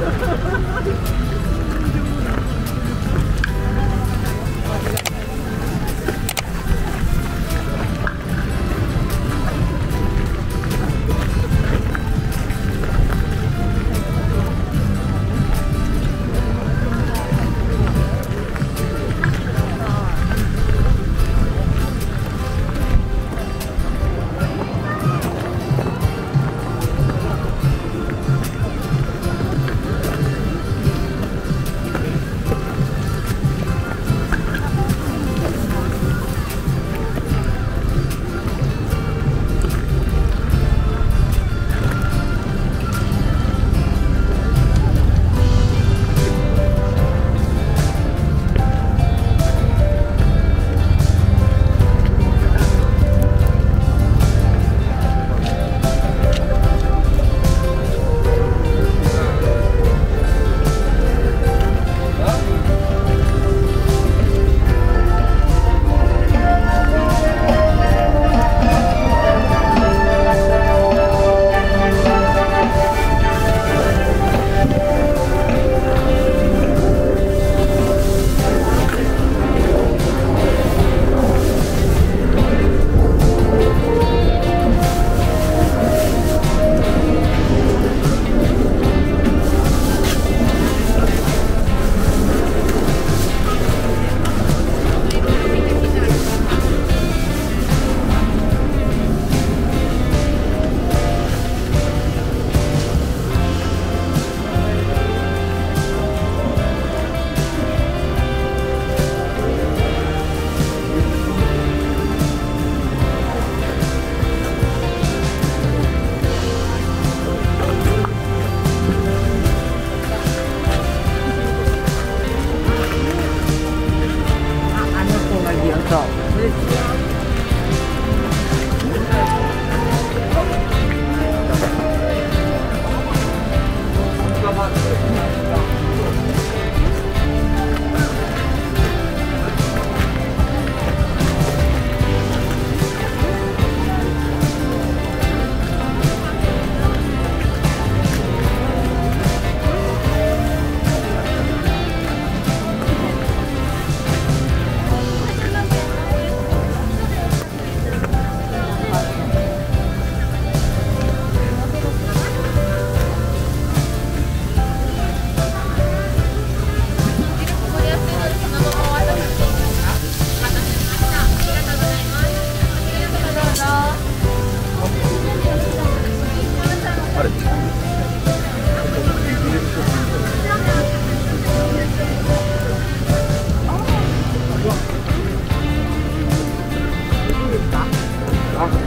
Ha ha ha ha!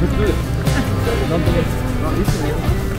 Let's.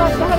Gracias.